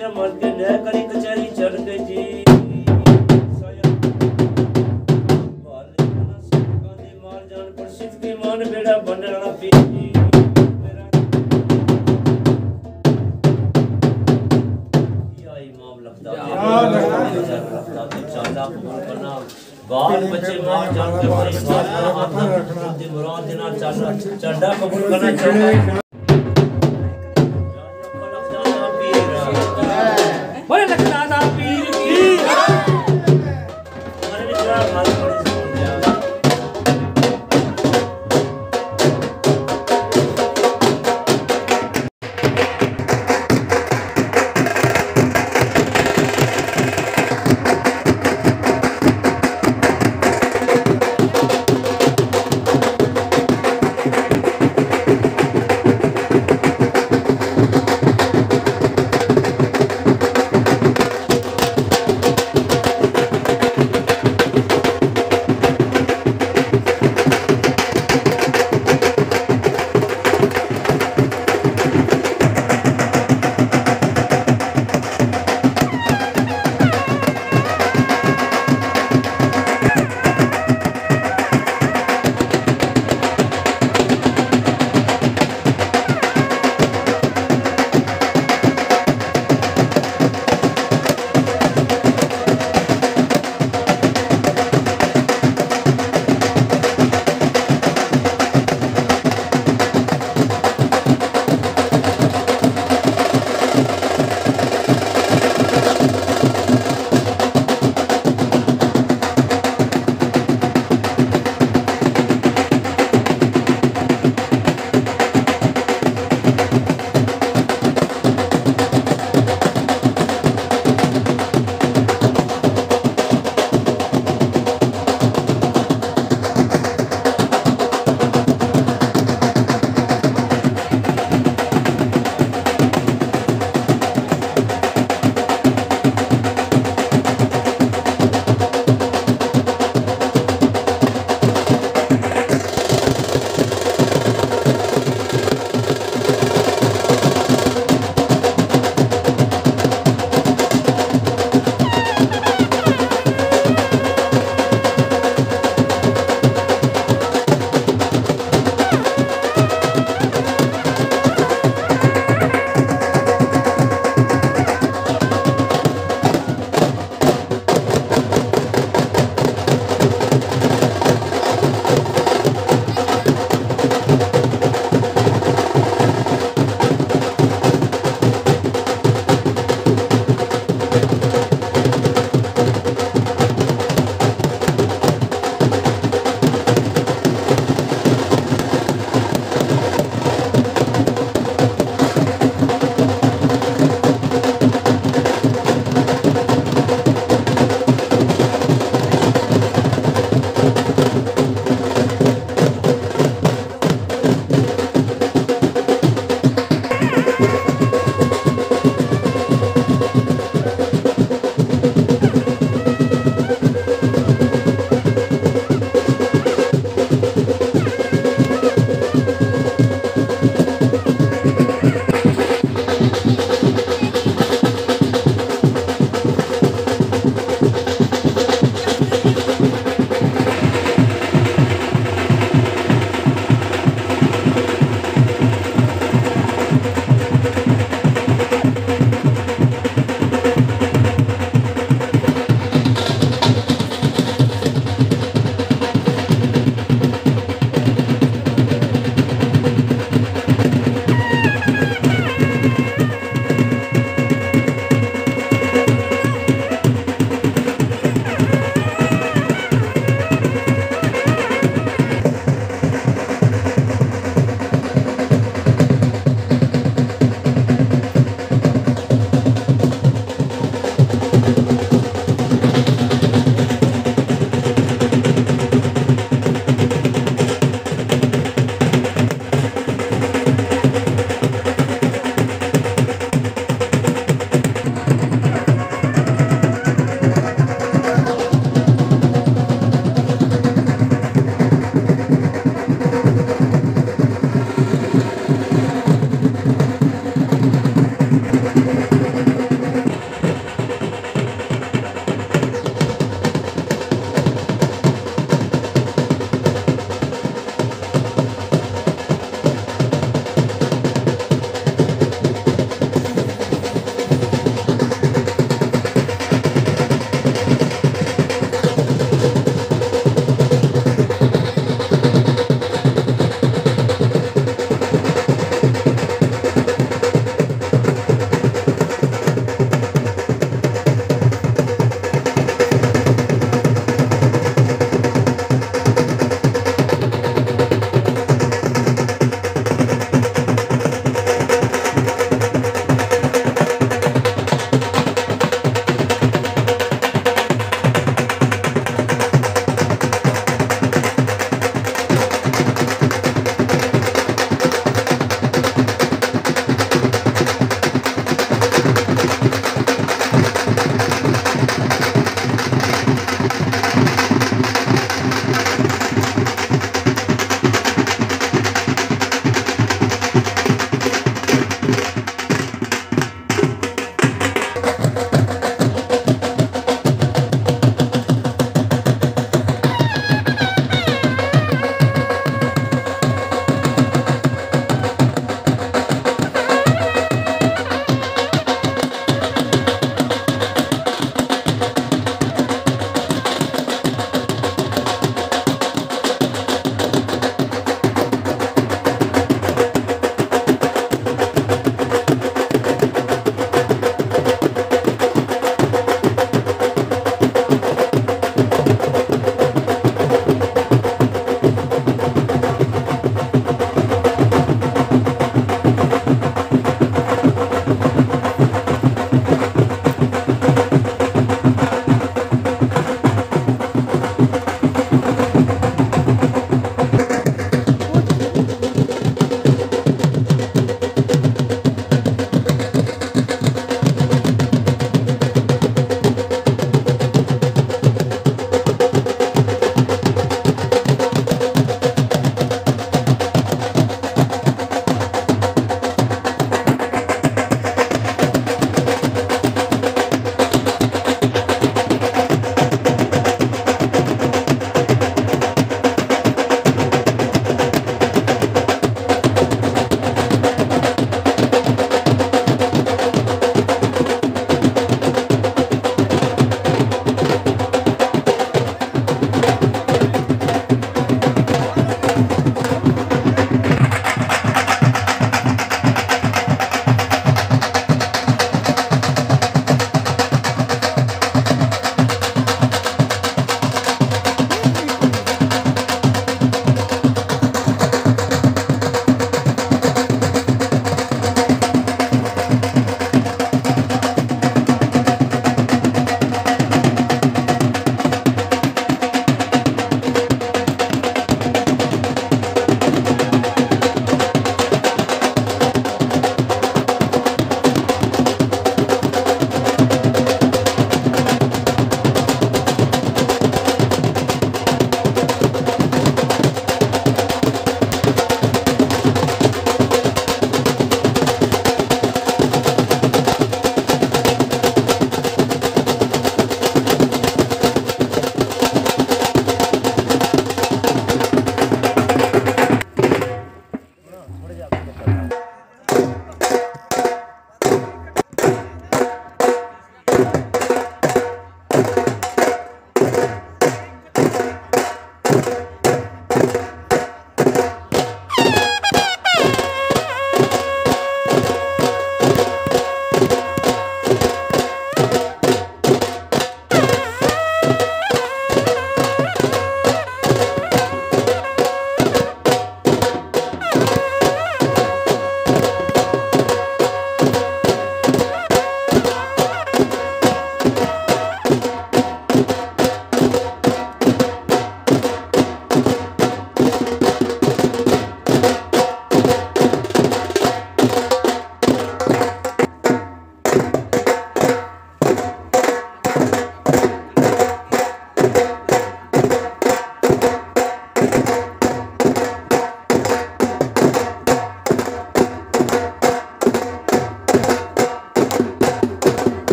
ચમત્કે ન કરી કચેરી ચડ ગઈ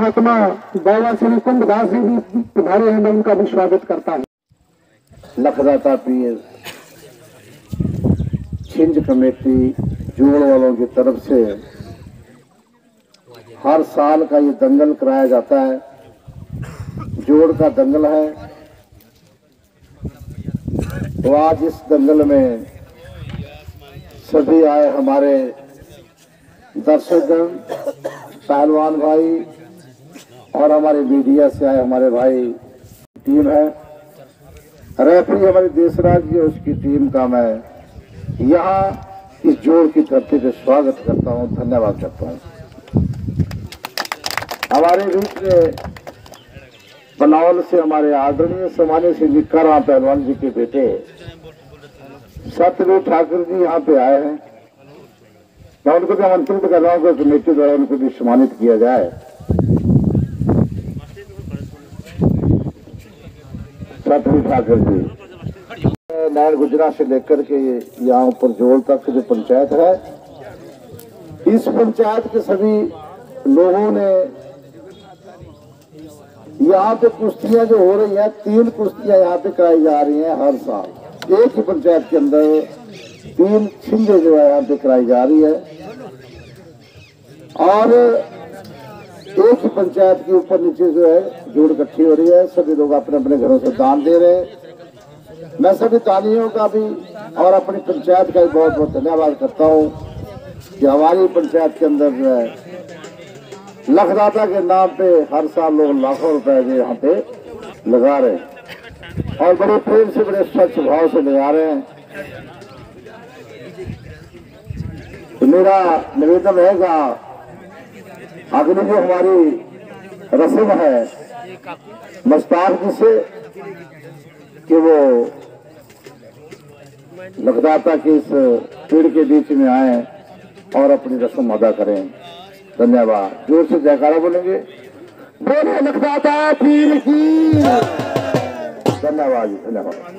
محکمہ بابا سری کند داس جی بھی تمہارے ہیں میں ان کا بھی سواگت کرتا ہوں لکھداتا پی چھنج کمیٹی جوڑ والوں کی طرف سے ہر سال کا یہ دنگل کرایا جاتا ہے۔ جوڑ کا دنگل ہے۔ تو آج اس دنگل میں سبھی آئے ہمارے درشک پہلوان بھائی اور ہمارے میڈیا سے آئے ہمارے بھائی ٹیم ہے۔ ریفری ہماری دیس راج کی اس کی ٹیم کا میں یہاں اس جوڑ کی دھرتی پہ سواگت کرتا ہوں۔ دھنیہ واد کرتا ہوں۔ ہمارے بیچ میں بناول سے ہمارے آدرنیہ سمانے سے لکھا رہا پہلوان جی کے بیٹے ست روپ ٹھاکر جی یہاں پہ آئے ہیں۔ میں ان کو بھی آمنترت کر رہا ہوں کہ کمیٹی دوارا ان کو بھی شمانت کیا جائے۔ پراپرٹی ٹھاکر جی نین گجرا سے لے کر کے یہاں اوپر جوڑ تک جو پنچایت ہے، اس پنچایت کے سبھی لوگوں نے یہاں پہ کشتیاں جو ہو رہی ہیں، تین کشتیاں یہاں پہ کرائی جا رہی ہیں ہر سال۔ ایک ہی پنچایت کے اندر تین چھنجے جو ہے یہاں پہ کرائی جا رہی ہے۔ اور ایک ہی پنچایت کے اوپر نیچے جو ہے جوڑ کٹھی ہو رہی ہے۔ سبھی لوگ اپنے اپنے گھروں سے دان دے رہے ہیں۔ میں سبھی تالیوں کا بھی اور اپنی پنچایت کا بھی بہت بہت دھنیہ واد کرتا ہوں کہ ہماری پنچایت کے اندر جو ہے لکھداتا کے نام پہ ہر سال لوگ لاکھوں روپے جو یہاں پہ لگا رہے ہیں۔ اور بڑے پریم سے بڑے سچ بھاؤ سے لگا رہے ہیں۔ میرا نویدن ہے کہ اگلی جو ہماری رسم ہے مستار جسے کہ وہ لگداتا کے اس پیڑ کے بیچ میں آئیں اور اپنی رسم ادا کریں۔ دھنیہ واد جور سے جائکارہ بولیں گے۔ بولے لگداتا پیڑ کی۔ دھنیہ واد جی، دھنیہ واد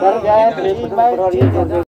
کر جائے